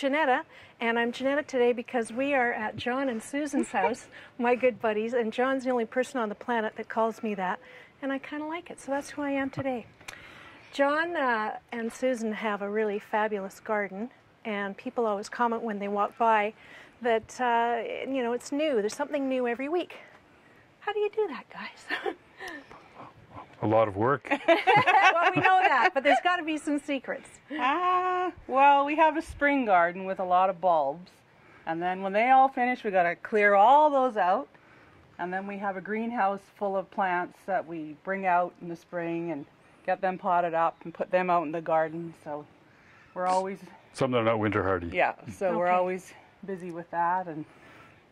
Janetta, and I'm Janetta today because we are at John and Susan's house, my good buddies, and John's the only person on the planet that calls me that, and I kind of like it, so that's who I am today. John uh, and Susan have a really fabulous garden, and people always comment when they walk by that, uh, you know, it's new. There's something new every week. How do you do that, guys? A lot of work. well, we know that, but there's got to be some secrets. Ah, well, we have a spring garden with a lot of bulbs. And then when they all finish, we got to clear all those out. And then we have a greenhouse full of plants that we bring out in the spring and get them potted up and put them out in the garden. So we're always, Some that are not winter hardy. yeah, so we're always busy with that. And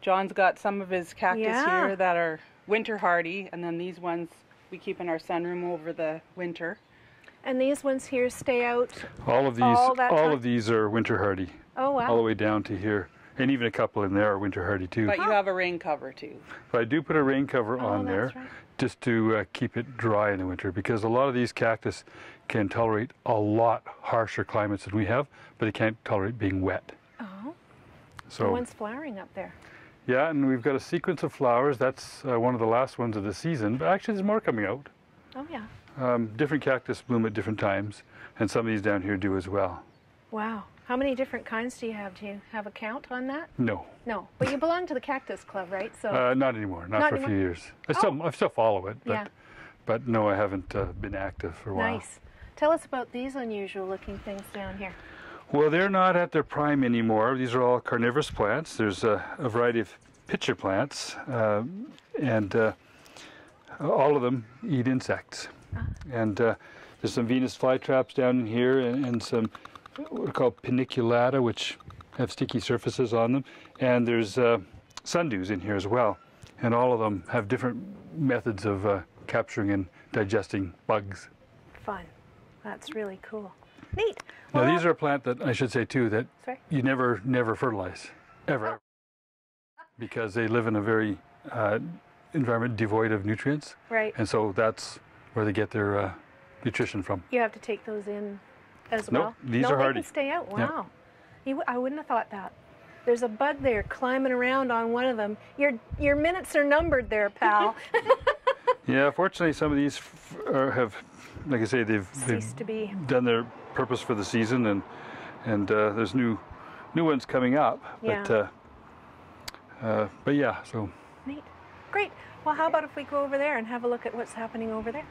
John's got some of his cactus Yeah. here that are winter hardy. And then these ones we keep in our sunroom over the winter. And these ones here stay out. All of these, All all, time? of these are winter hardy, Oh, wow. all the way down to here, and even a couple in there are winter hardy too. But you have a rain cover too. But I do put a rain cover Oh, on there right. just to uh, keep it dry in the winter because a lot of these cactus can tolerate a lot harsher climates than we have, but they can't tolerate being wet. Oh, the So one's flowering up there. Yeah, and we've got a sequence of flowers. That's uh, one of the last ones of the season, but actually there's more coming out. Oh, yeah. Um, different cactus bloom at different times, and some of these down here do as well. Wow. How many different kinds do you have? Do you have a count on that? No, No. But you belong to the Cactus Club, right? So, uh, not anymore. Not, Not for a few years. I still, I still follow it, but Yeah. but no, I haven't uh, been active for a while. nice. Tell us about these unusual looking things down here. Well, they're not at their prime anymore. These are all carnivorous plants. There's a, a variety of pitcher plants, uh, and uh, all of them eat insects. And uh, there's some Venus flytraps down in here, and, and some what are called paniculata, which have sticky surfaces on them. And there's uh, sundews in here as well. And all of them have different methods of uh, capturing and digesting bugs. Fun. That's really cool. Neat. Now, these are a plant that I should say too that Sorry? you never, never fertilize, ever, because they live in a very uh, environment devoid of nutrients, Right. and so that's where they get their uh, nutrition from. You have to take those in as Nope, well. these no, are they hardy. can stay out. Yep. Wow. You, w- I wouldn't have thought that. There's a bug there climbing around on one of them. Your your minutes are numbered there, pal. Yeah, fortunately, some of these f- are, have, like I say, they've, they've to be. done their purpose for the season, and and uh, there's new new ones coming up. But Yeah. uh, uh, but yeah, so Neat. Great. Well, how about if we go over there and have a look at what's happening over there?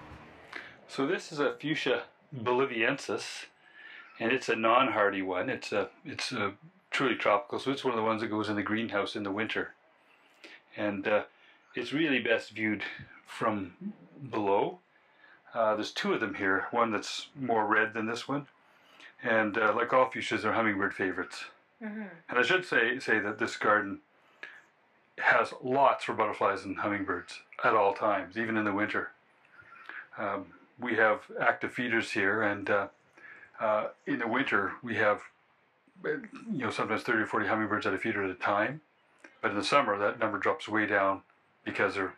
So this is a Fuchsia boliviensis, and it's a non-hardy one. It's a it's a truly tropical, so it's one of the ones that goes in the greenhouse in the winter, and uh, it's really best viewed from below. Uh, there's two of them here. One that's more red than this one, and uh, like all fuchsias, they're hummingbird favorites. And I should say say that this garden has lots for butterflies and hummingbirds at all times, even in the winter. Um, we have active feeders here, and uh, uh, in the winter we have, you know, sometimes 30 or 40 hummingbirds at a feeder at a time. But in the summer, that number drops way down because they're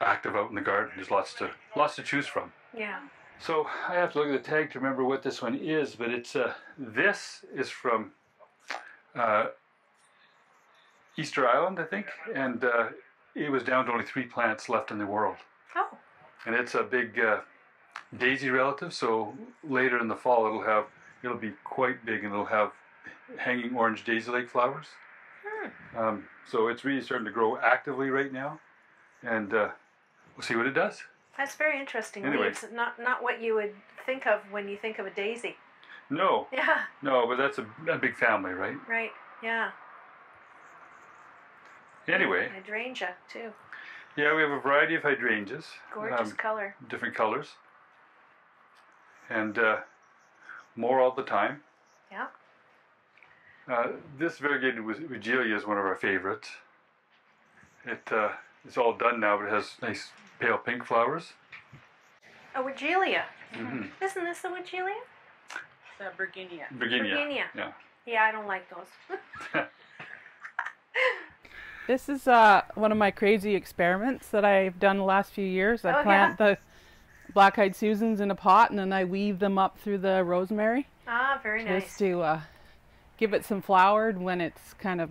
active out in the garden. There's lots to lots to choose from. Yeah. So I have to look at the tag to remember what this one is, but it's uh, this is from uh, Easter Island, I think, and uh, it was down to only three plants left in the world Oh. and it's a big uh, daisy relative. So later in the fall, it'll have it'll be quite big, and it'll have hanging orange daisy lake flowers. Um, so it's really starting to grow actively right now, and uh, we'll see what it does. That's very interesting. Anyway. Leaves, not not what you would think of when you think of a daisy. No, Yeah. no, but that's a, a big family, right? Right. Yeah. Anyway, Hydrangea too. yeah, we have a variety of hydrangeas, Gorgeous um, color. different colors, and uh, more all the time. Yeah. Uh, this variegated with Weigela is one of our favorites. It uh, it's all done now, but it has nice pale pink flowers. A Wigelia. Mhm. Isn't this the Wigelia? The Virginia. Virginia. Virginia. Yeah. Yeah, I don't like those. This is uh, one of my crazy experiments that I've done the last few years. I Oh, plant the black-eyed Susans in a pot and then I weave them up through the rosemary ah, very nice. just to uh, give it some flowered when it's kind of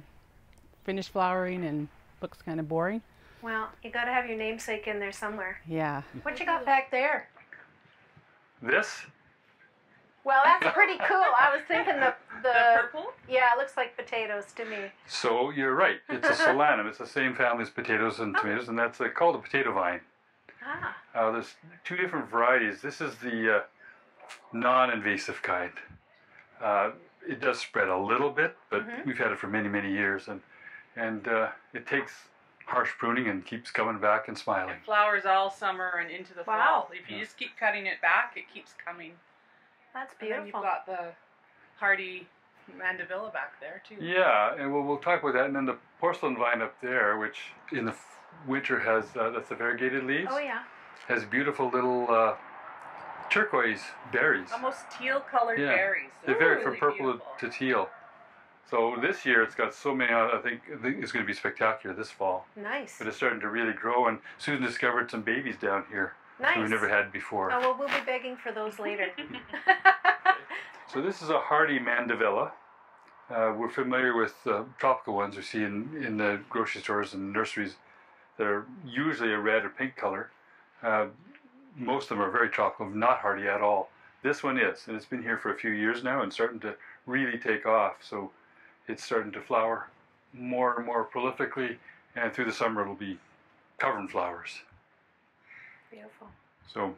finished flowering and looks kind of boring. Well, you got to have your namesake in there somewhere. Yeah. What you got back there? This Well, that's pretty cool. I was thinking the the, purple? yeah, it looks like potatoes to me. So you're right. It's a solanum. It's the same family as potatoes and tomatoes, and that's uh, called a potato vine. Ah, Uh, there's two different varieties. This is the uh, non-invasive kind. Uh, it does spread a little bit, but we've had it for many, many years, and and uh, it takes harsh pruning and keeps coming back and smiling. Flowers all summer and into the Wow. fall. If you just keep cutting it back, it keeps coming. that's And then you've beautiful. got the hardy mandevilla back there too. Yeah, and we'll, we'll talk about that. And then the porcelain vine up there, which in the winter has uh, that's the variegated leaves, Oh yeah. has beautiful little uh, turquoise berries. Almost teal colored Yeah. berries. They They're vary from purple beautiful. to teal. So this year it's got so many. uh, I think, I think it's going to be spectacular this fall. Nice. But it's starting to really grow, and Susan discovered some babies down here that Nice. we've never had before. Oh well, we'll be begging for those later. So this is a hardy mandevilla. Uh, we're familiar with uh, tropical ones we see in, in the grocery stores and nurseries that are usually a red or pink color. Uh, most of them are very tropical, not hardy at all. This one is, and it's been here for a few years now and starting to really take off. So it's starting to flower more and more prolifically, and through the summer it'll be covered in flowers. Beautiful. So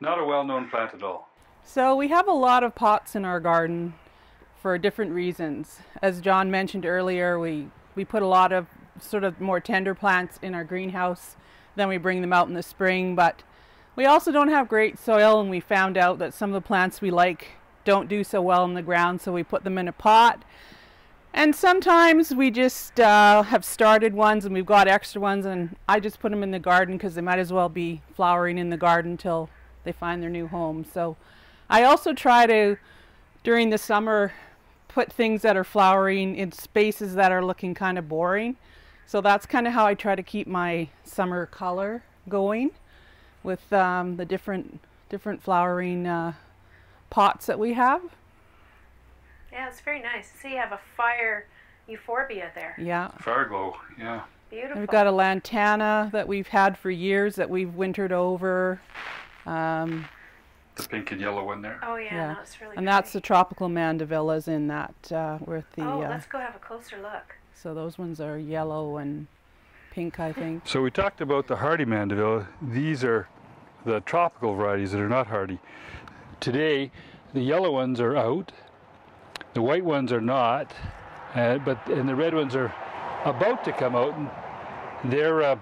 not a well-known plant at all. So we have a lot of pots in our garden for different reasons. As John mentioned earlier, we, we put a lot of sort of more tender plants in our greenhouse, then we bring them out in the spring, but we also don't have great soil and we found out that some of the plants we like don't do so well in the ground, so we put them in a pot. And sometimes we just uh, have started ones and we've got extra ones, and I just put them in the garden because they might as well be flowering in the garden till they find their new home. So I also try to, during the summer, put things that are flowering in spaces that are looking kind of boring. So that's kind of how I try to keep my summer color going with um, the different different flowering uh, pots that we have. Yeah, it's very nice. See, you have a fire euphorbia there. Yeah. Fireglow, yeah. Beautiful. We've got a lantana that we've had for years that we've wintered over. Um, The pink and yellow one there. oh yeah, yeah. no, it's really. and that's the tropical mandevillas in that uh, with the Oh, uh, let's go have a closer look. so those ones are yellow and pink I think. So we talked about the hardy mandevilla. These are the tropical varieties that are not hardy. Today, the yellow ones are out, the white ones are not, uh, but and the red ones are about to come out. And they're uh,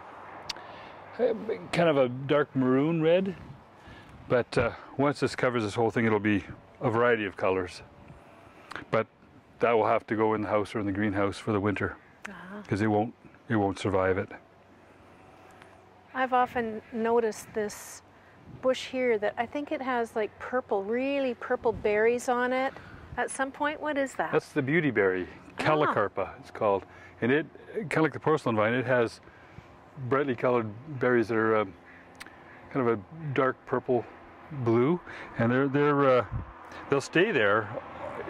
kind of a dark maroon red, but uh, once this covers this whole thing, it'll be a variety of colors. But that will have to go in the house or in the greenhouse for the winter because it won't it won't survive it. I've often noticed this bush here that I think it has like purple, really purple berries on it. At some point, what is that? That's the beautyberry, callicarpa it's called. And it, kind of like the porcelain vine, it has brightly colored berries that are um, kind of a dark purple blue, and they're they're uh, they'll stay there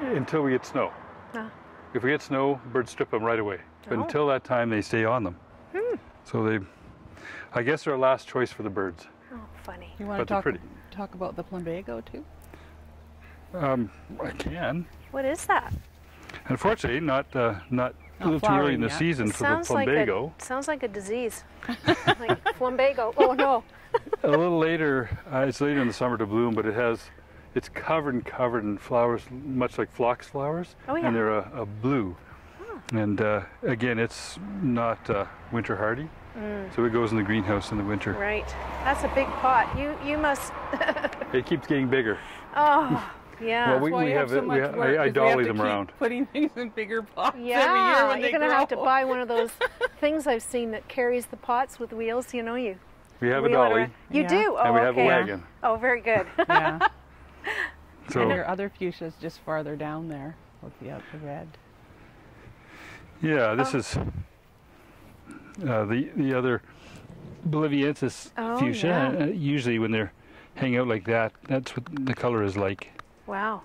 until we get snow. Ah. If we get snow, birds strip them right away. But Oh. until that time, they stay on them. So they, I guess, they're our last choice for the birds. oh, funny. You want But to talk talk about the plumbago too? Um, I can. What is that? Unfortunately, not uh, not a Not little too early in the yet. season It for the sounds like a sounds like a disease, like flambago. Oh no. a little later, uh, it's later in the summer to bloom, but it has, it's covered and covered in flowers, much like phlox flowers, Oh, yeah. and they're a, a blue. And uh, again, it's not uh, winter hardy, so it goes in the greenhouse in the winter. Mm. Right. That's a big pot. You you must. It keeps getting bigger. Oh yeah. Well, we- Why you have so it- we much ha- I- work, I 'cause we have dolly to them keep around. Putting things in bigger pots every year yeah, when they you're gonna have to buy one of those things I've seen that carries the pots with wheels. You know, you We have a dolly, around. You Yeah. do. Oh, and we have okay. a wagon. Oh, very good. yeah. and So your other fuchsias just farther down there with the, uh, the red. yeah, this is uh, the the other Boliviensis Oh, fuchsia. yeah. Uh, usually, when they're hanging out like that, that's what the color is like. Wow.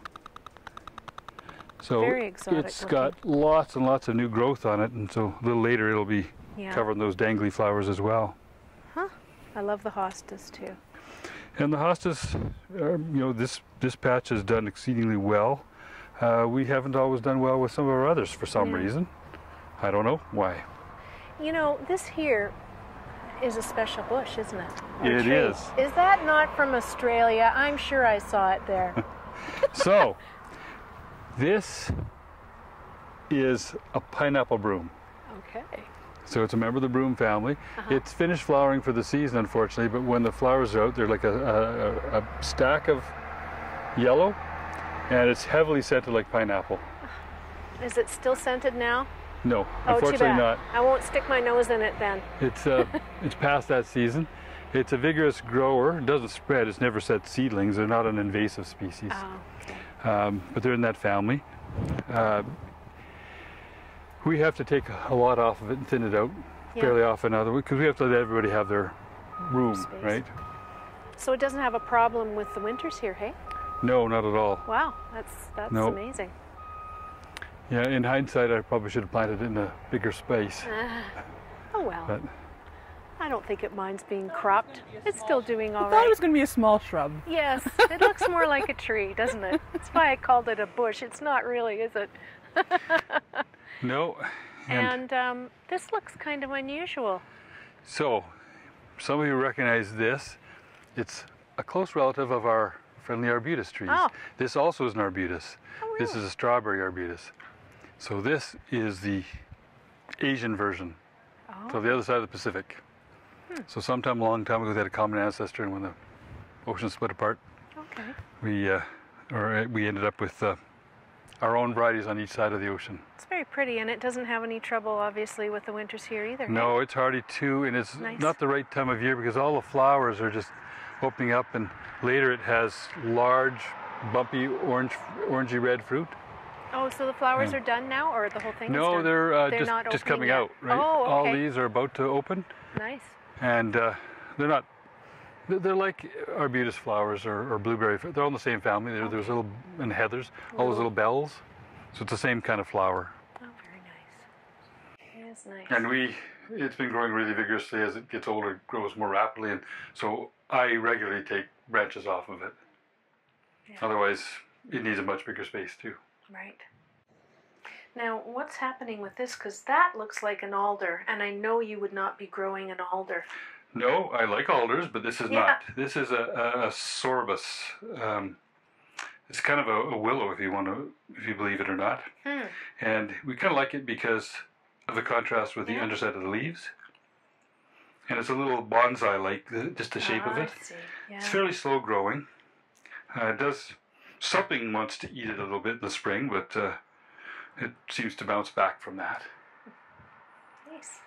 So Very exotic it's looking. got lots and lots of new growth on it, and so a little later it'll be Yeah. covering those dangly flowers as well. Huh. I love the hostas too. And the hostas, are, you know, this this patch has done exceedingly well. Uh, we haven't always done well with some of our others for some Yeah. reason. I don't know why. You know, this here is a special bush, isn't it? Or It is. Is that not from Australia? I'm sure I saw it there. so, this is a pineapple broom. okay. So it's a member of the broom family. Uh-huh. It's finished flowering for the season, unfortunately, but when the flowers are out, they're like a, a, a stack of yellow, and it's heavily scented like pineapple. Is it still scented now? No, Oh, unfortunately not. I won't stick my nose in it then. It's uh, it's past that season. It's a vigorous grower. It doesn't spread. It's never set seedlings. They're not an invasive species, Oh, okay. um, but they're in that family. Uh, we have to take a lot off of it and thin it out Yeah. fairly often, other because we have to let everybody have their room, Space. right? So it doesn't have a problem with the winters here, hey? No, not at all. Wow, that's that's No. amazing. Yeah, in hindsight, I probably should have planted it in a bigger space. Oh well. But I don't think it minds being cropped. It's still doing all I thought it was going to be a small shrub. Yes, it looks more like a tree, doesn't it? That's why I called it a bush. It's not really, is it? no, and, And um, this looks kind of unusual. so some of you recognize this. It's a close relative of our friendly arbutus trees. Oh. This also is an arbutus. Oh, This is a strawberry arbutus. So this is the Asian version. So Oh, the other side of the Pacific. Hmm. So sometime a long time ago, they had a common ancestor, and when the ocean split apart, okay. we uh, or uh, we ended up with uh, our own varieties on each side of the ocean. It's very pretty, and it doesn't have any trouble, obviously, with the winters here either. No, it's hardy too, and it's Nice. not the right time of year because all the flowers are just opening up, and later it has large, bumpy orange, orangey red fruit. Oh, so the flowers are done now, or the whole thing is no, done? they're, uh, They're just not just coming yet. out. Right, Oh, all these are about to open, Nice. And uh, they're not. they're- They're like arbutus flowers or, or blueberry. They're all in the same family. There, There's little and heathers, all those Little- little bells. So it's the same kind of flower. Oh, very nice. It is nice. And we, it's been growing really vigorously as it gets older, it grows more rapidly, and so I regularly take branches off of it. Yeah. Otherwise, it needs a much bigger space too. Right. Now, what's happening with this? Because that looks like an alder, and I know you would not be growing an alder. No, I like alders, but this is Yeah. not. This is a, a, a sorbus. Um, it's kind of a, a willow, if you want to, if you believe it or not. Hmm. And we kind of like it because of the contrast with the underside of the leaves. And it's a little bonsai-like, just the shape of Ah, it. See. It's fairly slow growing. Uh, it does something wants to eat it a little bit in the spring, but uh, it seems to bounce back from that. Nice.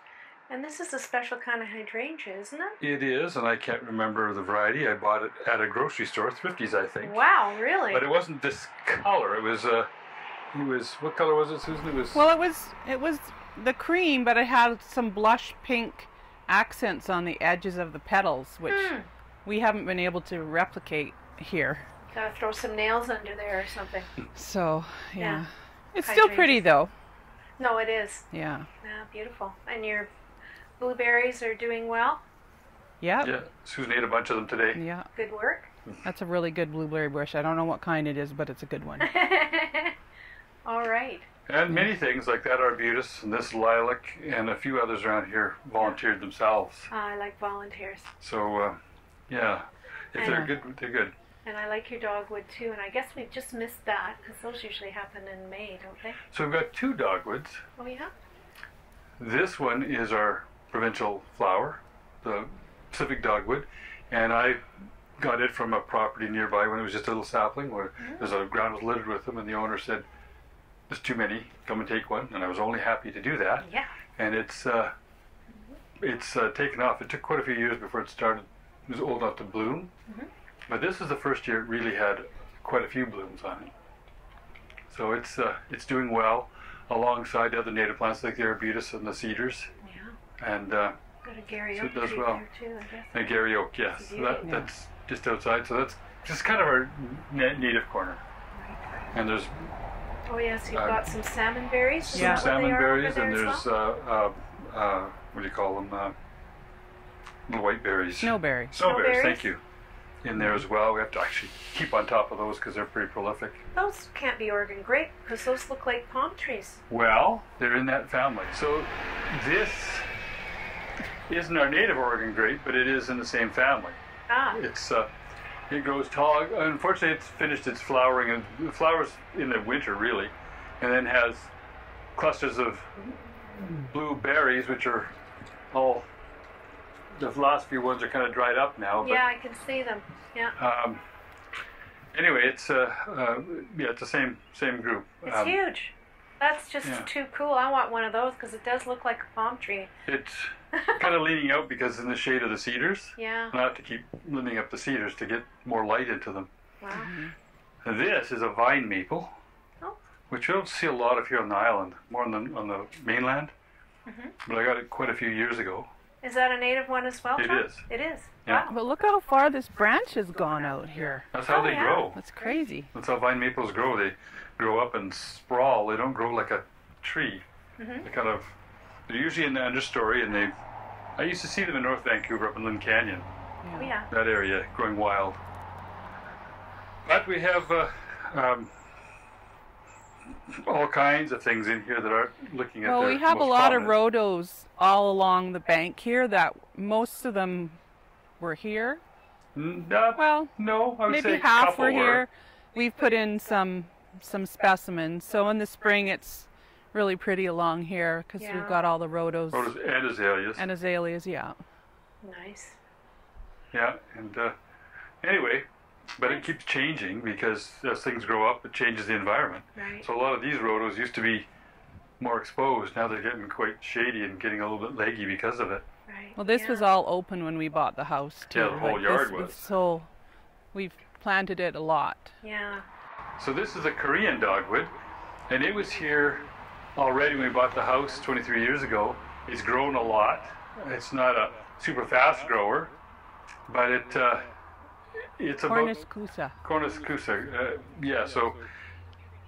And this is a special kind of hydrangea, isn't it? It is, and I can't remember the variety. I bought it at a grocery store, Thrifties, I think. Wow, really? But it wasn't this color. It was uh, it was what color was it, Susan? It was Well, it was it was the cream, but it had some blush pink accents on the edges of the petals, which Hmm. we haven't been able to replicate here. Gotta throw some nails under there or something. So yeah, Yeah. It's still Hydrangeas. pretty though. No, it is. Yeah, Yeah, beautiful. And your blueberries are doing well. yeah, yeah. Susan ate a bunch of them today. yeah. Good work. That's a really good blueberry bush. I don't know what kind it is, but it's a good one. All right. And many things like that arbutus and this lilac and a few others around here volunteered themselves. Ah, I like volunteers. So uh, yeah, if they're And- good, they're good. And I like your dogwood too. And I guess we just missed that because those usually happen in May, don't they? So we've got two dogwoods. Oh, yeah? This one is our provincial flower, the Pacific dogwood, and I got it from a property nearby when it was just a little sapling where there's a ground was littered with them, and the owner said, "There's too many. Come and take one." And I was only happy to do that. Yeah. And it's uh, it's uh, taken off. It took quite a few years before it started. It was old enough to bloom, but this is the first year it really had quite a few blooms on it. So it's uh, it's doing well alongside the other native plants like the arbutus and the cedars Yeah. and uh, Got a Garry So it Oak does tree well. there too, I guess. and Garry Oak. Yes, so that, Yeah. that's just outside. So that's just kind of our na- native corner. Right, right. And there's Oh yes, you've Uh, got some salmon berries. Some Is that what salmon they are over berries, there and there's well? uh, uh, uh, what do you call them? Uh, little white berries. Snowberry. Snowberries, Snowberries? thank you. In there as well. We have to actually keep on top of those because they're pretty prolific. Those can't be Oregon grape because those look like palm trees. Well, they're in that family. So this isn't our native Oregon grape, but it is in the same family. Ah, It's uh, it grows tall. Unfortunately, it's finished its flowering and it flowers in the winter really, and then has clusters of blue berries, which are all. The last few ones are kind of dried up now. But, yeah, I can see them. Yeah, Um, anyway, it's uh, uh, yeah, it's the same same group. it's Um, huge. That's just yeah. too cool. I want one of those because it does look like a palm tree. It's kind of leaning out because in the shade of the cedars. Yeah. And I have to keep lifting up the cedars to get more light into them. Wow. And this is a vine maple, Oh. which you don't see a lot of here on the island, more on the on the mainland. Mm-hmm. But I got it quite a few years ago. Is that a native one as well? It John? is. It is. Yeah. Wow. But look how far this branch has gone out here. That's how Oh, they yeah. grow. That's crazy. That's how vine maples grow. They grow up and sprawl. They don't grow like a tree. Mm-hmm. They kind of they're usually in the understory, and they. I used to see them in North Vancouver up in Lynn Canyon. Oh, yeah. that area growing wild. But we have uh, um, all kinds of things in here that aren't looking at Well, their we have a most lot of prominent. rhodos all along the bank here that most of them were here. N- uh, Well, no, I would maybe say half were here. We've put in some some specimens. So in the spring it's really pretty along here because Yeah. we've got all the rhodos Rhodos and azaleas. and azaleas, yeah. Nice. yeah, and uh, anyway, but it keeps changing because as things grow up, it changes the environment. Right. So a lot of these rhodos used to be more exposed. Now they're getting quite shady and getting a little bit leggy because of it. Right. Well, this yeah. was all open when we bought the house too. Yeah, the whole Like, yard this was. So we've planted it a lot. Yeah. So this is a Korean dogwood, and it was here already when we bought the house 23 years ago. It's grown a lot. It's not a super fast grower, but it uh, it's about Cornus kousa. Cornus kousa. Uh, yeah, so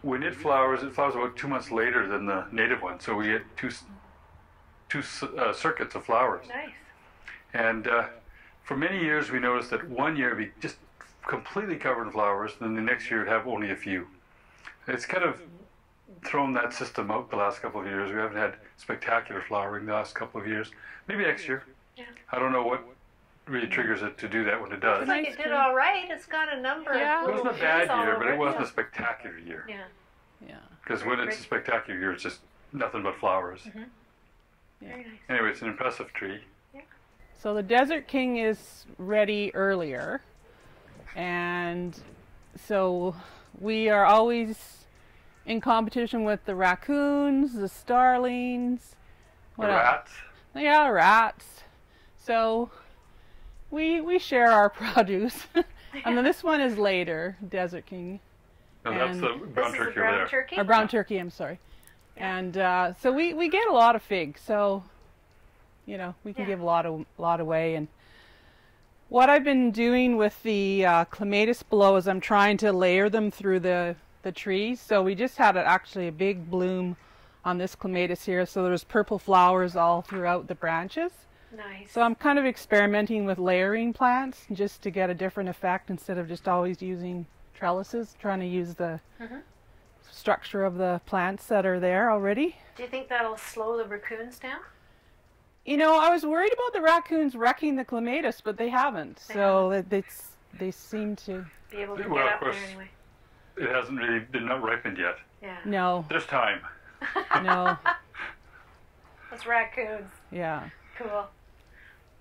when it flowers, it flowers about two months later than the native one. So we get two two uh, circuits of flowers. Nice. And uh, for many years, we noticed that one year it'd be just completely covered in flowers, and then the next year it'd have only a few. It's kind of thrown that system out the last couple of years. We haven't had spectacular flowering the last couple of years. Maybe next year. Yeah. I don't know what really triggers it to do that when it does. Looks like it did all right. It's got a number Yeah. of It little wasn't a bad year, but it wasn't yeah. a spectacular year. Yeah. Yeah. Because when it's a spectacular year, it's just nothing but flowers. Mm-hmm. Very nice. Anyway, it's an impressive tree. So the Desert King is ready earlier. And so we are always in competition with the raccoons, the starlings, The what else? rats. Yeah, rats. So we we share our produce. and then this one is later, Desert King. No, that's And- the brown this is a turkey brown over there. turkey. Or brown turkey, I'm sorry. And uh, so we, we get a lot of fig. So, you know, we can Yeah. give a lot of lot away. And what I've been doing with the uh, clematis below is I'm trying to layer them through the the trees. So we just had a, actually a big bloom on this clematis here. So there's purple flowers all throughout the branches. Nice. So I'm kind of experimenting with layering plants just to get a different effect instead of just always using trellises, trying to use the Mhm. structure of the plants that are there already. Do you think that'll slow the raccoons down? You know, I was worried about the raccoons wrecking the clematis, but they haven't. They so it, it's, they seem to. Be able to Well, get of up there course. anyway. It hasn't really been not ripened yet. Yeah. No, There's time. no, That's raccoons. yeah. Cool.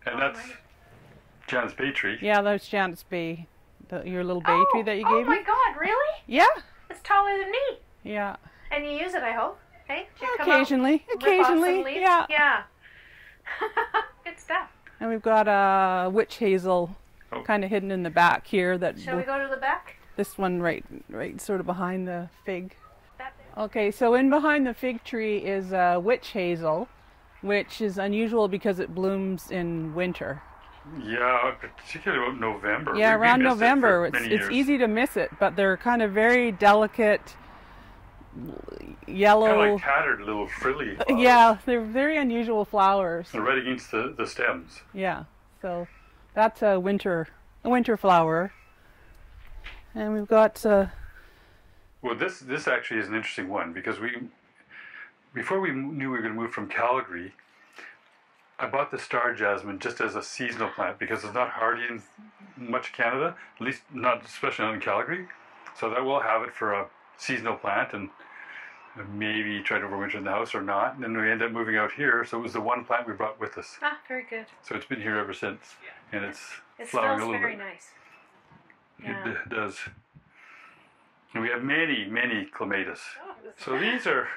And oh, that's Alright. Janet's Bay tree. Yeah, that's Janet's Bay, the, your little bay oh, tree that you oh gave my. God! Really? Yeah, It's taller than me. yeah. And you use it, I hope. Hey, Did you come out, Occasionally, rip off occasionally, yeah. Yeah. Good stuff. And we've got a witch hazel Oh. kind of hidden in the back here. That Shall we go to the back? this one right, right, sort of behind the fig. That. Okay, so in behind the fig tree is a witch hazel, which is unusual because it blooms in winter. Yeah, particularly about November. Yeah, We- we around missed it November. It's, it's easy to miss it, but they're kind of very delicate, yellow. Kind of like tattered little frilly. Flowers. yeah, they're very unusual flowers. They're right against the, the stems. Yeah, so that's a winter a winter flower, and we've got uh, Well, this this actually is an interesting one because we before we knew we were going to move from Calgary, I bought the star jasmine just as a seasonal plant because it's not hardy in much Canada, at least not especially not in Calgary. So that we'll have it for a seasonal plant and maybe try to overwinter in the house or not. And then we ended up moving out here, so it was the one plant we brought with us. Ah, very good. So it's been here ever since, and it's It flowering a little very bit. nice. It Yeah. d- does. And we have many, many clematis. Oh, So these are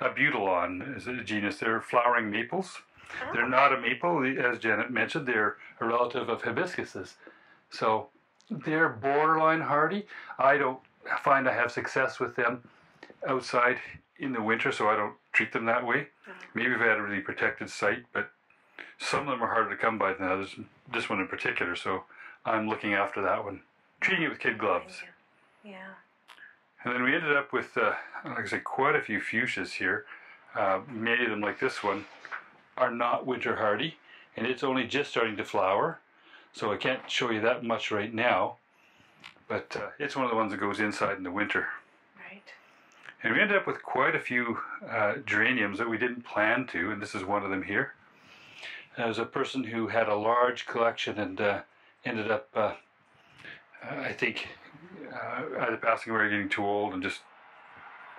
abutilon is a genus. They're flowering maples. Ah. They're not a maple, as Janet mentioned. They're a relative of hibiscuses. So they're borderline hardy. I don't find I have success with them outside in the winter, so I don't treat them that way. Ah. Maybe if I had a really protected site, but some of them are harder to come by than others. This one in particular, so I'm looking after that one, treating it with kid gloves. Yeah. And then we ended up with, uh, like I said, quite a few fuchsias here. Uh, many of them, like this one, are not winter hardy, and it's only just starting to flower. So I can't show you that much right now, but uh, it's one of the ones that goes inside in the winter. Right. And we ended up with quite a few uh, geraniums that we didn't plan to, and this is one of them here. There's a person who had a large collection and uh, ended up, uh, I think, uh, either passing away or getting too old and just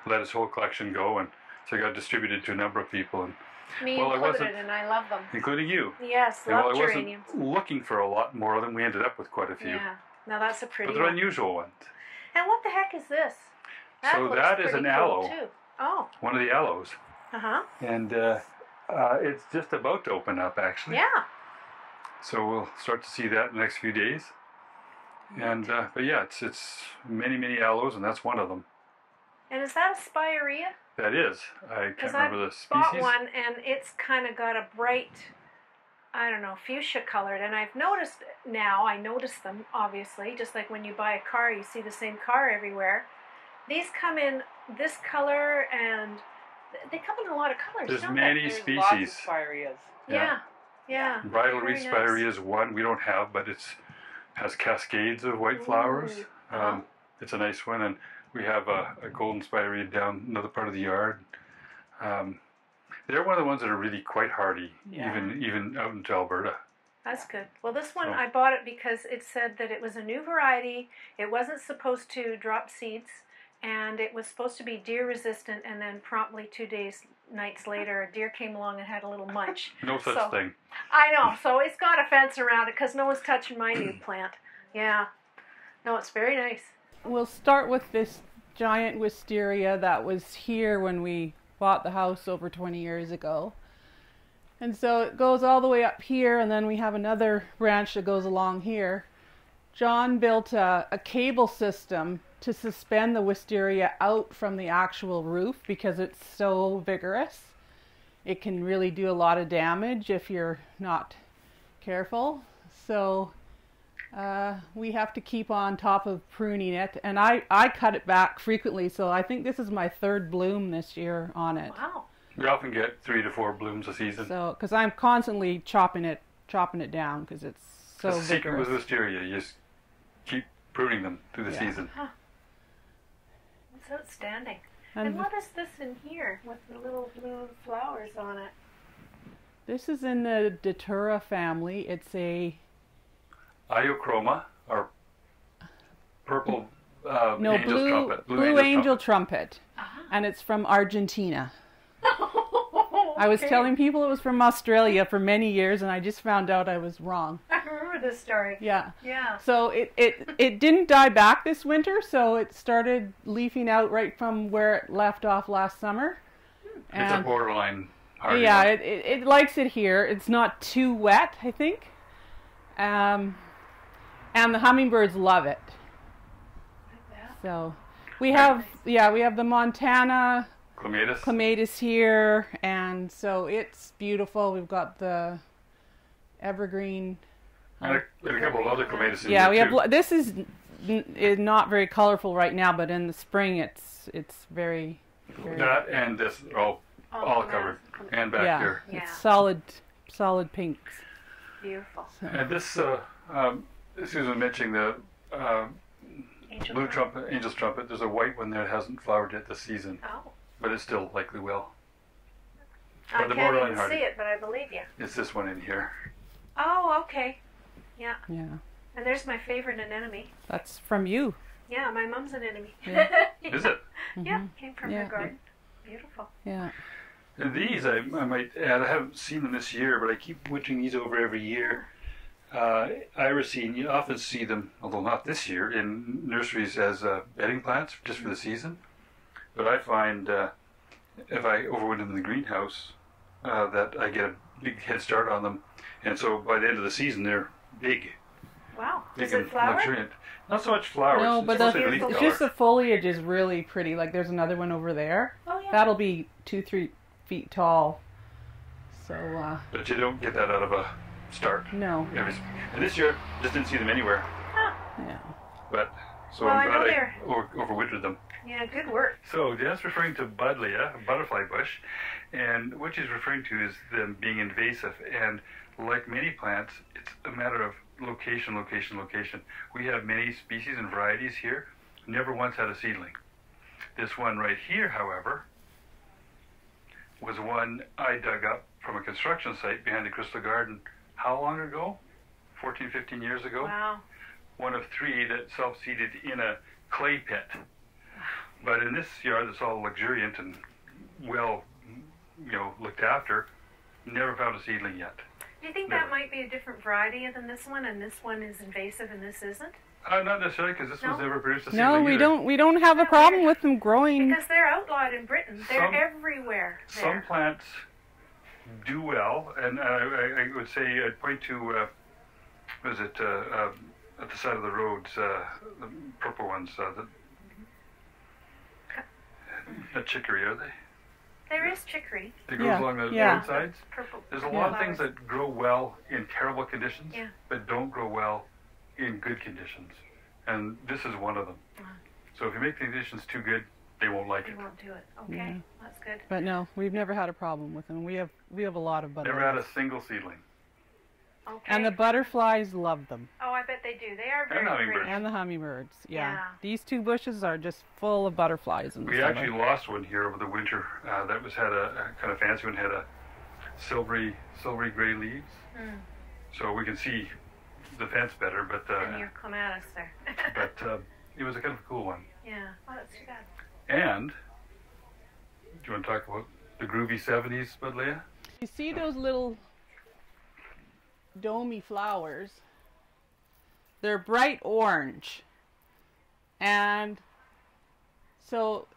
let his whole collection go. And so it got distributed to a number of people, and, Me Well, I included, wasn't- and I love them. including you. Yes, And love while I wasn't geraniums. looking for a lot more of them, we ended up with quite a few. Yeah. Now that's a pretty But they're one. unusual ones. And what the heck is this? That So that is an cool, aloe. Too. Oh. One of the aloes. Uh huh. And uh, uh, it's just about to open up, actually. Yeah. So we'll start to see that in the next few days. And uh, but yeah, it's it's many many aloes, and that's one of them. And is that a spirea? That is. I can't Because I remember the bought one and it's kind of got a bright, I don't know, fuchsia colored. And I've noticed now, I notice them obviously, just like when you buy a car, you see the same car everywhere. These come in this color and they come in a lot of colors. There's don't many There's lots of species. spireas. They? Yeah. Yeah. Bridal Very wreath nice. spirea is one we don't have, but it's has cascades of white flowers. Um. It's a nice one, and we have a, a golden spirea down another part of the yard. Um, they're one of the ones that are really quite hardy, Yeah. even even out into Alberta. That's good. Well, this one So- I bought it because it said that it was a new variety. It wasn't supposed to drop seeds, and it was supposed to be deer resistant. And then promptly two days, nights later, a deer came along and had a little munch. No such So- thing. I know. So it's got a fence around it because no one's touching my new plant. Yeah. No, it's very nice. We'll start with this giant wisteria that was here when we bought the house over 20 years ago. And so it goes all the way up here, and then we have another branch that goes along here. John built a, a cable system to suspend the wisteria out from the actual roof because it's so vigorous. It can really do a lot of damage if you're not careful. So uh, we have to keep on top of pruning it, and I, I cut it back frequently. So I think this is my third bloom this year on it. Wow. We often get three to four blooms a season. So because I'm constantly chopping it, chopping it down because it's so the secret vigorous. with wisteria, you just keep pruning them through the Yeah. season. It's outstanding. And, And what is this in here with the little blue flowers on it? this is in the Datura family. It's a Iochroma, or purple uh, no angel's blue trumpet. blue, angel trumpet, Uh-huh. and it's from Argentina. I was telling people it was from Australia for many years, and I just found out I was wrong. I remember this story. Yeah. Yeah. So it, it it didn't die back this winter, so it started leafing out right from where it left off last summer. It's a borderline hardy yeah, it, it, it likes it here. It's not too wet, I think. Um, and the hummingbirds love it. So we have yeah we have the Montana Clematis. clematis here, and so it's beautiful. We've got the evergreen. And, a, and a couple of other clematis in Yeah, here we have too. lo- this is is not very colorful right now, but in the spring it's it's very, very That and this are all, All all covered. And back yeah, here. Yeah. it's solid solid pinks. Beautiful. And this, uh, um, Susan was mentioning the uh, Angel blue Trumpet. trumpet, angel's trumpet. There's a white one there that hasn't flowered yet this season, Oh. but it still likely will. I the can't borderline even see it, but I believe you. It's this one in here. Oh, okay. Yeah. Yeah, And there's my favorite anemone. that's from you. Yeah, my mom's an enemy. Yeah. Is it? Yeah, came from Yeah. her garden. Beautiful. Yeah, And these, I, I might add, I haven't seen them this year, but I keep switching these over every year. Uh, iresine, you often see them, although not this year, in nurseries as uh, bedding plants just for the season. But I find uh, if I overwinter them in the greenhouse, uh, that I get a big head start on them. And so by the end of the season, they're big, Wow. big Does it and flower? luxuriant. Not so much flowers. no, it's but the, it's color. just the foliage is really pretty. Like there's another one over there. Oh, yeah. That'll be two three feet tall. So uh, But you don't get that out of a start. no, Every, and this year, just didn't see them anywhere. yeah. But so Well, I I'm glad I they're- over, overwintered them. Yeah, good work. So that's referring to buddleia, a butterfly bush, and what she's referring to is them being invasive. And like many plants, it's a matter of location, location, location. We have many species and varieties here. Never once had a seedling. This one right here, however, was one I dug up from a construction site behind the Crystal Garden. How long ago? 14, 15 years ago Wow. one of three that self-seeded in a clay pit. But in this yard that's all luxuriant and well, you know, looked after, never found a seedling yet. Do you think Never. that might be a different variety than this one, and this one is invasive and this isn't? Uh, not necessarily, because this No? one's never produced a seedling No, we either. don't. We don't have a problem with them growing. Because they're outlawed in Britain. They're Some- everywhere. Some plants do well, and I, I, I would say I'd point to, uh, what is it, uh, uh, at the side of the roads, uh, the purple ones, uh, the, not chicory, are they? There is chicory. They grow Yeah, along the yeah. roadsides. Purple. There's a purple lot of things flowers. that grow well in terrible conditions, Yeah. but don't grow well in good conditions. And this is one of them. Uh-huh. So if you make the conditions too good, they won't like They it. won't do it. Okay, Yeah. that's good. But no, we've never had a problem with them. We have we have a lot of butter. Never had a single seedling. Okay. And the butterflies love them. oh, I bet they do. They are very hummingbirds. pretty. And the hummingbirds. Yeah. Yeah. These two bushes are just full of butterflies in the We summer. actually lost one here over the winter. Uh, that was had a, a kind of fancy one, had a silvery, silvery gray leaves. Mm. So we can see the fence better, but and uh, your clematis there. but uh, it was a kind of a cool one. yeah. Oh, that's too bad. And do you want to talk about the groovy '70s Buddleia? You see those little domey flowers? They're bright orange. And so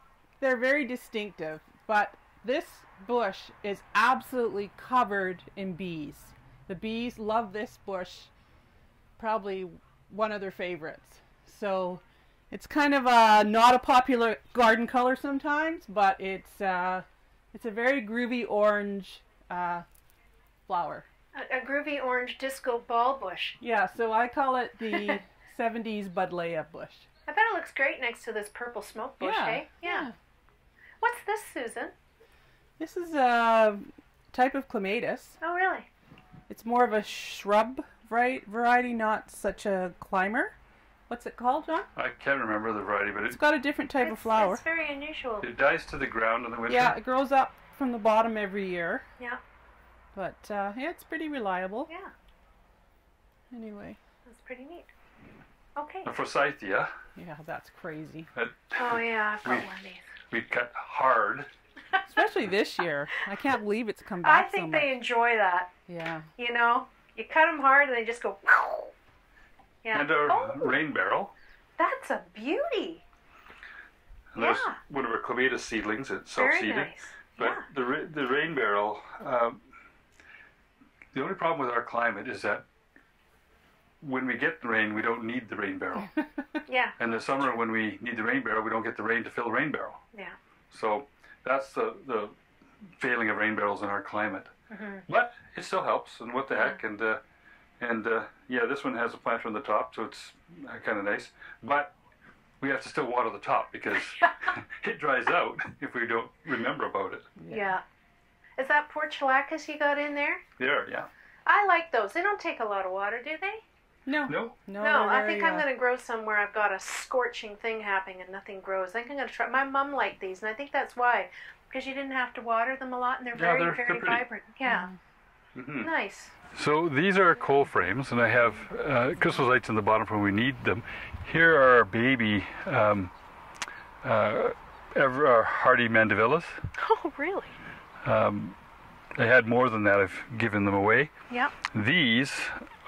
they're very distinctive, but this bush is absolutely covered in bees. The bees love this bush, probably one of their favorites. So it's kind of a not a popular garden color sometimes, but it's uh, it's a very groovy orange uh, flower. A, a groovy orange disco ball bush. Yeah, so I call it the 70s Buddleia bush. I bet it looks great next to this purple smoke bush, yeah, eh? hey? Yeah. What's this, Susan? This is a type of clematis. Oh, really? It's more of a shrub vari- variety, not such a climber. What's it called, John? I can't remember the variety, but It's it, got a different type of flower. It's very unusual. it dies to the ground in the winter. Yeah, it grows up from the bottom every year, Yeah. But uh, yeah, it's pretty reliable. Yeah. Anyway, That's pretty neat. Okay. A forsythia yeah, that's crazy. that Oh, yeah, I've got We- one of these. we cut hard. Especially this year. I can't believe it's come I back so think much. they enjoy that. Yeah. You know, you cut them hard and they just go. Yeah. And our oh, rain barrel. that's a beauty. And there's Yeah. one of our clematis seedlings. It's Very self-seeded. nice. But yeah. the the rain barrel. Um, the only problem with our climate is that when we get the rain, we don't need the rain barrel. Yeah. and the summer, when we need the rain barrel, we don't get the rain to fill the rain barrel. Yeah. So that's the the failing of rain barrels in our climate. Mm-hmm. But it still helps, and what the heck? And uh, And uh, yeah, this one has a planter on the top, so it's uh, kind of nice. But we have to still water the top because it dries out if we don't remember about it. Yeah. Is that portulacas you got in there? There, yeah. I like those. They don't take a lot of water, do they? No. No? No, No, I think I'm uh, going to grow somewhere I've got a scorching thing happening and nothing grows. I think I'm going to try. My mom liked these, and I think that's why. Because you didn't have to water them a lot, and they're Yeah, very, they're- very they're vibrant. Yeah. hmm Nice. So these are cold frames, and I have uh, crystal lights in the bottom for when we need them. Here are our baby um, uh, ever, our hardy mandevillas. Oh, really? Um, I had more than that. I've given them away. Yeah. These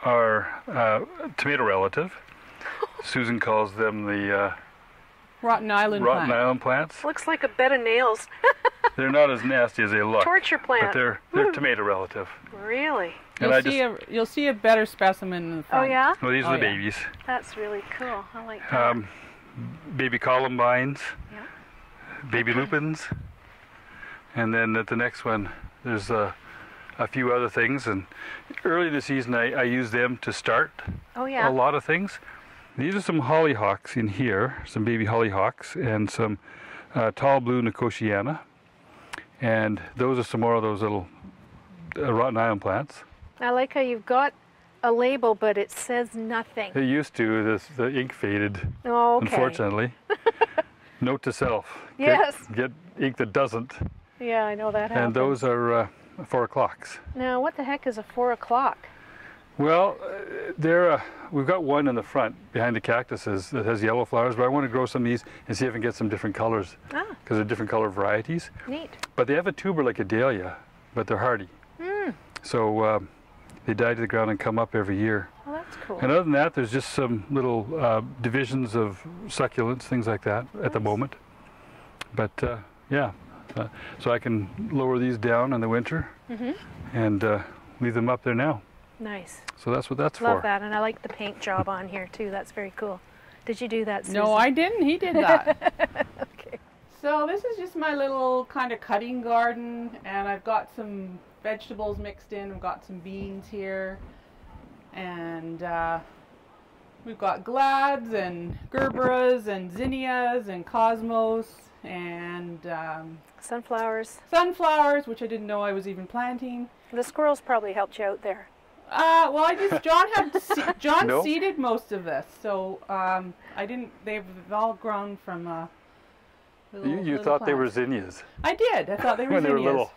are uh, tomato relative. Susan calls them the uh, Rotten Island rotten plant. island plants. Looks like a bed of nails. They're not as nasty as they look, Torture plants. but they're they're tomato relative. Really? And You'll I see just a you'll see a better specimen in the Oh, yeah? well, these Oh, are the yeah. babies. That's really cool. I like that. Um, baby columbines, Yeah. baby lupins, and then at the next one, there's uh, a few other things. And early in the season, I, I used them to start oh, yeah. a lot of things. These are some hollyhocks in here, some baby hollyhocks, and some uh, tall blue nicotiana. And those are some more of those little uh, rotten island plants. I like how you've got a label, but it says nothing. It used to. This the ink faded. Oh, okay. Unfortunately. Note to self. Get- Yes. Get, ink that doesn't. Yeah, I know that happens. And those are uh, four o'clocks. Now, what the heck is a four o'clock? Well, uh, there. Uh, we've got one in the front behind the cactuses that has yellow flowers, but I want to grow some of these and see if I can get some different colors Ah, because they're different color varieties. neat. But they have a tuber like a dahlia, but they're hardy. Hmm. So um, they die to the ground and come up every year. Well, that's cool. And other than that, there's just some little uh, divisions of succulents, things like that at the moment. But uh, yeah, uh, so I can lower these down in the winter Mhm. and uh, leave them up there now. Nice. So that's what that's Love for. Love that. And I like the paint job on here, too. That's very cool. Did you do that, Susan? No, I didn't. He did that. Okay. so this is just my little kind of cutting garden, and I've got some vegetables mixed in. I've got some beans here, and uh, we've got glads and gerberas and zinnias and cosmos and um, Sunflowers. sunflowers, which I didn't know I was even planting. The squirrels probably helped you out there. Uh, well, I just John had se- John No. seeded most of this, so um, I didn't. They've all grown from. Uh, little- You, you little thought they were zinnias I did. I thought they were when they were little.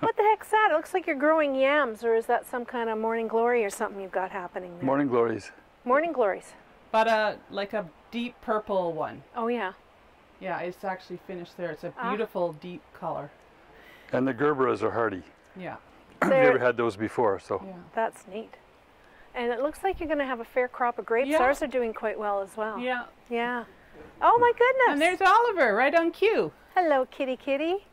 What the heck's that? It looks like you're growing yams, or is that some kind of morning glory or something you've got happening there? Morning glories. Morning glories. But uh, like a deep purple one. Oh, yeah. Yeah, it's actually finished there. It's a Ah. beautiful deep color. And the gerberas are hardy. Yeah, I've They're- never had those before, so. yeah. That's neat. And it looks like you're going to have a fair crop of grapes. Yeah. Ours are doing quite well as well. Yeah. Yeah. Oh, my goodness. And there's Oliver right on cue. Hello, kitty kitty.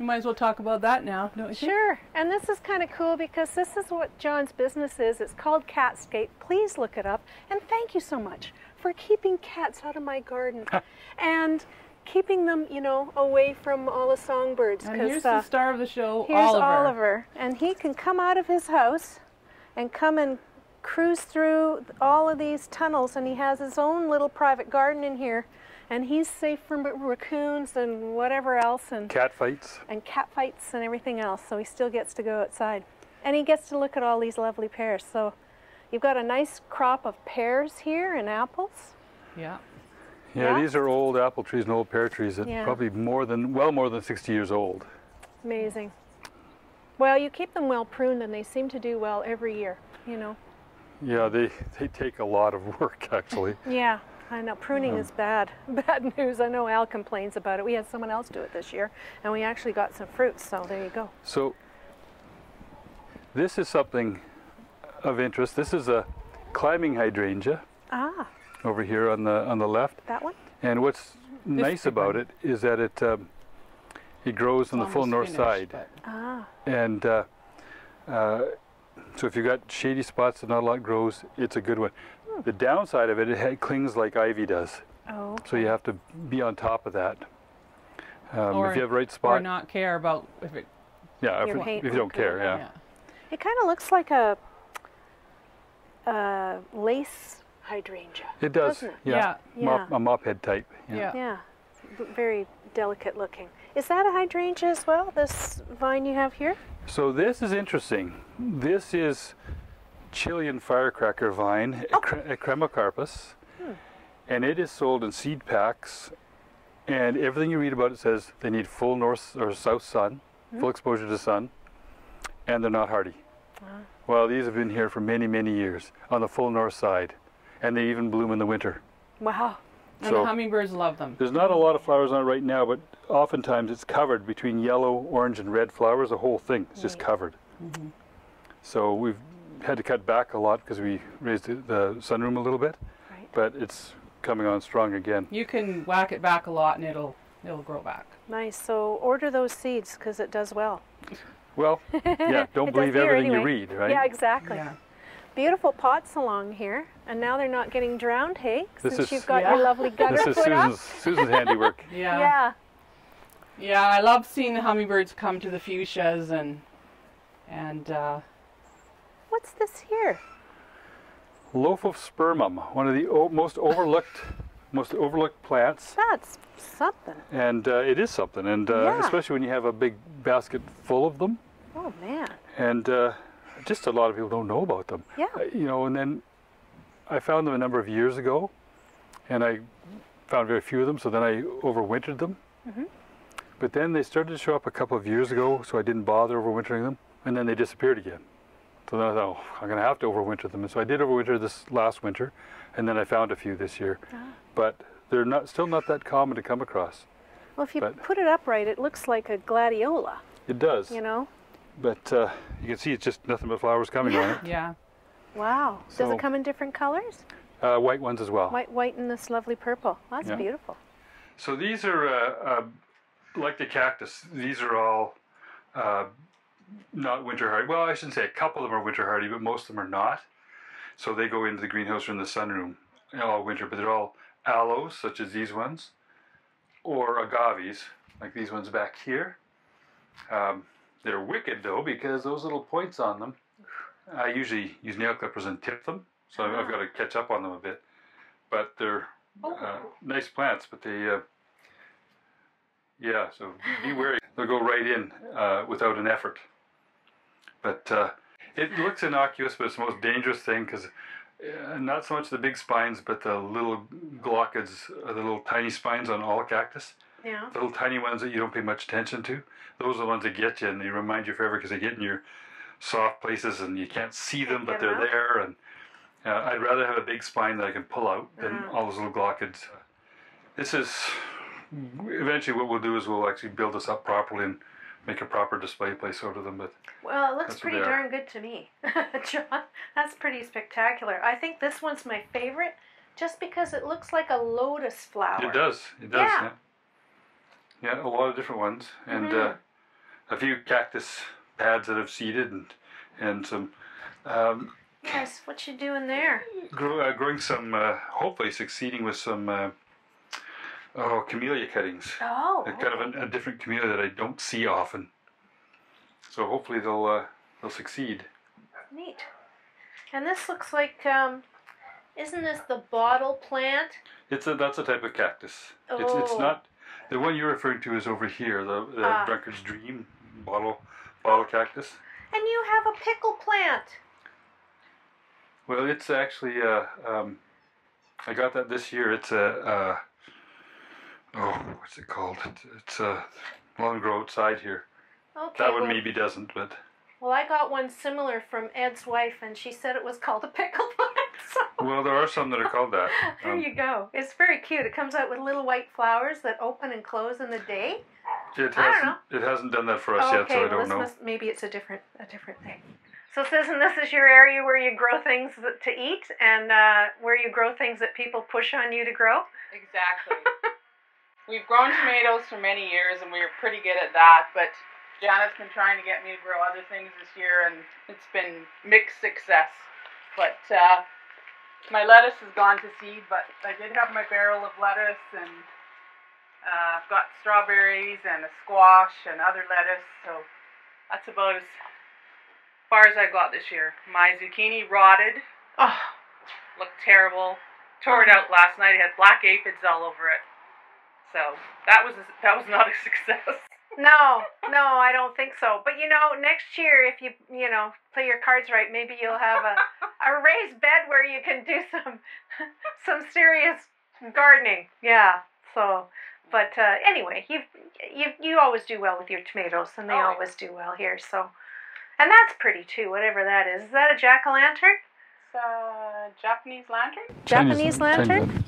You might as well talk about that now, don't you? Sure. And this is kind of cool because this is what John's business is. It's called Catscape. Please look it up. And thank you so much for keeping cats out of my garden and keeping them, you know, away from all the songbirds. And 'cause, here's uh, the star of the show, here's Oliver. Oliver. And he can come out of his house and come and cruise through all of these tunnels. And he has his own little private garden in here. And he's safe from raccoons and whatever else. And Cat fights. and cat fights and everything else, so he still gets to go outside. And he gets to look at all these lovely pears. So you've got a nice crop of pears here and apples. Yeah. Yeah, Yeah? these are old apple trees and old pear trees that Yeah. probably more than, well more than 60 years old. Amazing. Well, you keep them well pruned and they seem to do well every year, you know. Yeah, they, they take a lot of work actually. Yeah, I know. Pruning is bad. Bad news. I know Al complains about it. We had someone else do it this year and we actually got some fruits, so there you go. So this is something of interest. This is a climbing hydrangea Ah, over here on the on the left. that one? And what's nice big about one. it is that it um, it grows on the full north finished, side. Ah, And uh, uh, so if you've got shady spots and not a lot grows, it's a good one. Hmm. The downside of it, it ha- clings like ivy does. oh. So you have to be on top of that. Um, Or- if you have the right Or not care about if it. yeah, if, it- if you don't care, yeah. Yeah. It kind of looks like a a lace hydrangea. It does. Doesn't it? Yeah. Yeah. Mop, a mop head type. Yeah. Yeah, b- very delicate looking. Is that a hydrangea as well? This vine you have here? So this is interesting. This is Chilean firecracker vine, Oh. Ecre- Eccremocarpus, hmm. and it is sold in seed packs. And everything you read about it says they need full north or south sun, hmm. full exposure to sun, and they're not hardy. Ah. Well, these have been here for many, many years on the full north side, and they even bloom in the winter. Wow. And So- the hummingbirds love them. There's not a lot of flowers on it right now, but oftentimes it's covered between yellow, orange, and red flowers. The whole thing is just covered. Mm -hmm. So we've had to cut back a lot because we raised the, the sunroom a little bit, Right. but it's coming on strong again. You can whack it back a lot and it'll it'll grow back. Nice. So order those seeds because it does well. Well, yeah, don't believe here everything you read, right? Yeah, exactly. Yeah. Beautiful pots along here, and now they're not getting drowned, hey? This Since is- you've got Yeah. your lovely gutter This is. Susan's, Susan's handiwork. Yeah. Yeah. Yeah, I love seeing the hummingbirds come to the fuchsias and and uh, What's this here? Lophospermum, one of the o- most overlooked, most overlooked plants, That's something. and uh, it is something. And uh, Yeah. especially when you have a big basket full of them. Oh man. and uh, just a lot of people don't know about them. Yeah. You know, and then I found them a number of years ago, and I found very few of them. So then I overwintered them. Mm-hmm. But then they started to show up a couple of years ago, so I didn't bother overwintering them, and then they disappeared again. So then I thought, oh, I'm going to have to overwinter them, and so I did overwinter this last winter, and then I found a few this year. Ah. But they're not still not that common to come across. Well, if you But- put it upright, it looks like a gladiola. It does, You know? But uh, you can see it's just nothing but flowers coming on it. yeah. Wow. Does it come in different colors? Uh, white ones as well. White, white, and this lovely purple. That's Yeah. beautiful. So these are uh, uh, like the cactus. These are all uh, not winter hardy. Well, I shouldn't say a couple of them are winter hardy, but most of them are not. So they go into the greenhouse or in the sunroom all winter. But they're all aloes, such as these ones, or agaves, like these ones back here. Um, they're wicked though because those little points on them. I usually use nail clippers and tip them, so I've- I've got to catch up on them a bit. But they're uh, nice plants, but they, uh, yeah, so be wary. They'll go right in uh, without an effort. But uh, it looks innocuous, but it's the most dangerous thing because uh, not so much the big spines, but the little glochids, uh, the little tiny spines on all cactus, Yeah. the little tiny ones that you don't pay much attention to. Those are the ones that get you and they remind you forever because they get in your soft places and you can't see them, but they're out. there. And uh, I'd rather have a big spine that I can pull out than Uh-huh. all those little glochids. This is eventually what we'll do is we'll actually build this up properly and make a proper display place out of them. But Well, it looks pretty darn good to me, John. That's pretty spectacular. I think this one's my favorite, just because it looks like a lotus flower. it does, it does. Yeah. Yeah. Yeah, a lot of different ones, and Mhm. uh, a few cactus pads that I've seeded, and and some. Um, Yes. What you doing there? grow, uh, growing some, uh, hopefully succeeding with some uh, oh camellia cuttings. Oh. Kind of a, a different camellia that I don't see often. So hopefully they'll uh, they'll succeed. Neat. And this looks like, um, isn't this the bottle plant? It's a that's a type of cactus. It's it's Oh. not the one you're referring to is over here, the, the Ah. drunkard's dream bottle bottle cactus. And you have a pickle plant. Well, it's actually uh, um, I got that this year. It's a uh, oh what's it called? It's, it's a long grow outside here. Okay. That one well, maybe doesn't, but well, I got one similar from Ed's wife, and she said it was called a pickle plant. So well, there are some that are called that. there Um, you go. It's very cute. It comes out with little white flowers that open and close in the day. It I don't hasn't it hasn't done that for us yet, so I don't this know. must maybe it's a different a different thing. So Susan, this is your area where you grow things that- to eat, and uh, where you grow things that people push on you to grow. Exactly. We've grown tomatoes for many years and we are pretty good at that, but Janet's been trying to get me to grow other things this year and it's been mixed success. But uh, my lettuce has gone to seed, but I did have my barrel of lettuce and uh, I've got strawberries and a squash and other lettuce, so that's about as far as I got this year. My zucchini rotted Oh, looked terrible. Tore it out last night. It had black aphids all over it. So that was that was not a success. No, no, I don't think so. But you know, next year, if you you know play your cards right, maybe you'll have a a raised bed where you can do some some serious gardening. Yeah. So, but uh, anyway, you you you always do well with your tomatoes, and they Oh, yeah. always do well here. So, and that's pretty too. Whatever that is, is that a jack o' lantern? It's a Japanese lantern. Japanese lantern?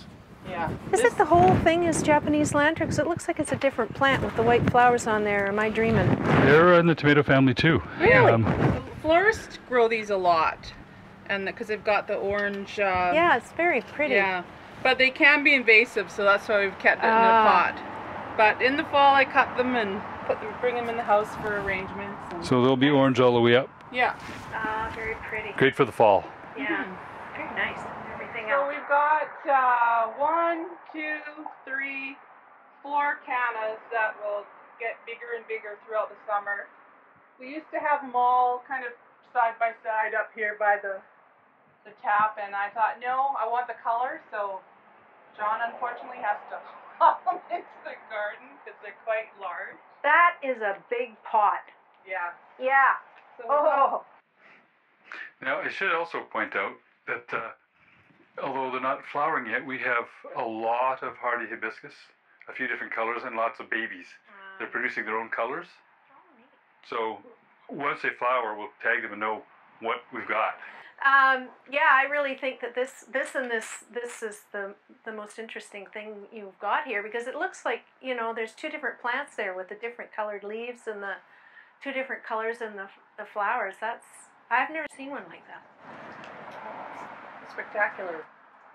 Yeah. Is it the whole thing is Japanese lantern? Because it looks like it's a different plant with the white flowers on there. Am I dreaming? They're in the tomato family too. Really? Um, Florists grow these a lot, and because they've got the orange. Uh, Yeah, it's very pretty. Yeah, but they can be invasive, so that's why we've kept it in Ah. a pot. But in the fall, I cut them and put them, bring them in the house for arrangements. And, so they'll be orange all the way up. yeah. Ah, very pretty. Great for the fall. Yeah, very nice. Everything So else. we've got uh, one, two, three, four cannas that will get bigger and bigger throughout the summer. We used to have them all kind of side by side up here by the the tap, and I thought, no, I want the color. So John unfortunately has to haul them into the garden because they're quite large. That is a big pot. Yeah. Yeah. So Oh. Now, I should also point out that uh, although they're not flowering yet, we have a lot of hardy hibiscus, a few different colors, and lots of babies. They're producing their own colors. So once they flower, we'll tag them and know what we've got. Um, yeah, I really think that this, this and this, this is the the most interesting thing you've got here because it looks like you know there's two different plants there with the different colored leaves and the two different colors in the the flowers. That's I've never seen one like that. spectacular.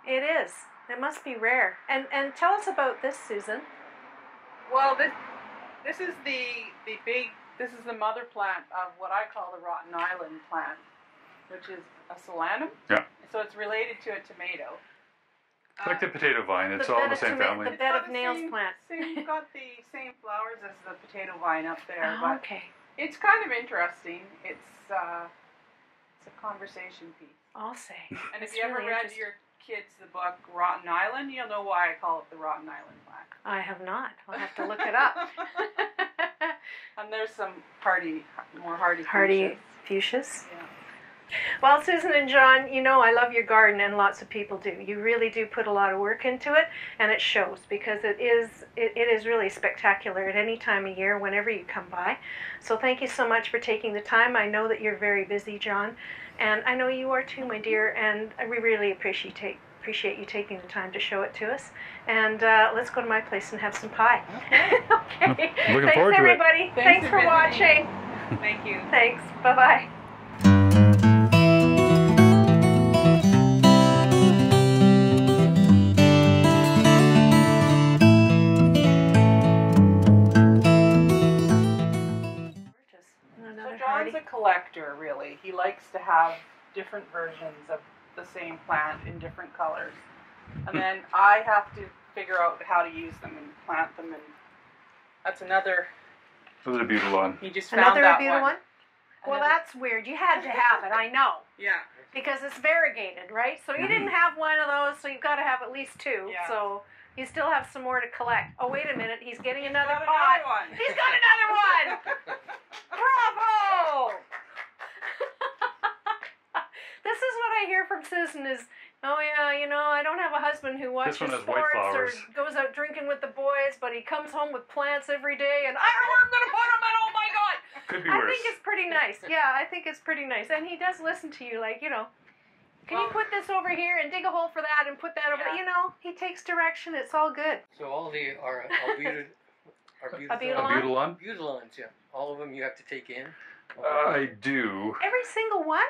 It is. It must be rare. And and tell us about this, Susan. Well, this this is the the big this is the mother plant of what I call the Rotten Island plant, which is a solanum. Yeah. So it's related to a tomato. It's like the potato vine. It's The all bed the same family. the It's bed got of the nails same- plant. Same, got the same flowers as the potato vine up there, Oh, but okay. it's kind of interesting. It's uh, it's a conversation piece. I'll say. And if It's you ever really read interesting. your kids the book Rotten Island, you'll know why I call it the Rotten Island plant. I have not. I'll have to look it up. and there's some hardy, more hardy. Hardy fuchsias. fuchsias. Yeah. Well, Susan and John, you know I love your garden, and lots of people do. You really do put a lot of work into it, and it shows because it is it, it is really spectacular at any time of year, whenever you come by. So thank you so much for taking the time. I know that you're very busy, John, and I know you are too, my dear. And we really appreciate take, appreciate you taking the time to show it to us. And uh, let's go to my place and have some pie. okay. Looking Thanks, forward to it. everybody. Thanks Thanks, for for visiting. watching. Thank you. Thanks. Bye bye. Collector, really. He likes to have different versions of the same plant in different colors, and hmm. then I have to figure out how to use them and plant them. And that's another. Those are beautiful on. He just found Another that beautiful one. Well, Another- that's weird. You had to have it. I know Yeah. because it's variegated, right? So you mm-hmm. didn't have one of those, so you've got to have at least two. Yeah. So you still have some more to collect. Oh, wait a minute. He's getting another Got pot. another one. He's got another one. Bravo! this is what I hear from Susan is, oh yeah, you know, I don't have a husband who watches one has white sports or goes out drinking with the boys, but he comes home with plants every day, and I don't know where I'm gonna put them, and oh my god! Could be I worse. think it's pretty nice. Yeah, I think it's pretty nice, and he does listen to you, like you know. Can you put this over here and dig a hole for that and put that over? Yeah. You know, he takes direction. It's all good. So all the are albuted, Albutylon? arbutylon, Butylon? butylons, yeah. All of them you have to take in. I do. Every single one.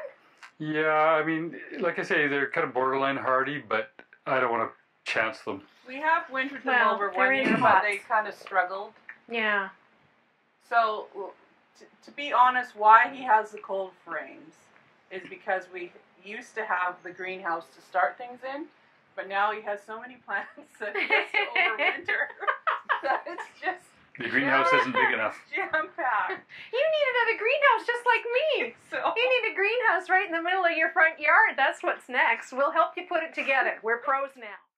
Yeah, I mean, like I say, they're kind of borderline hardy, but I don't want to chance them. We have wintered them Well, over they're one year, but they kind of struggled. Yeah. So, to, to be honest, why he has the cold frames is because we used to have the greenhouse to start things in, but now he has so many plants that he has to overwinter that it's just The greenhouse isn't big enough. jam packed. You need another greenhouse just like me. So, You need a greenhouse greenhouse right in the middle of your front yard. That's what's next. We'll help you put it together. We're pros now.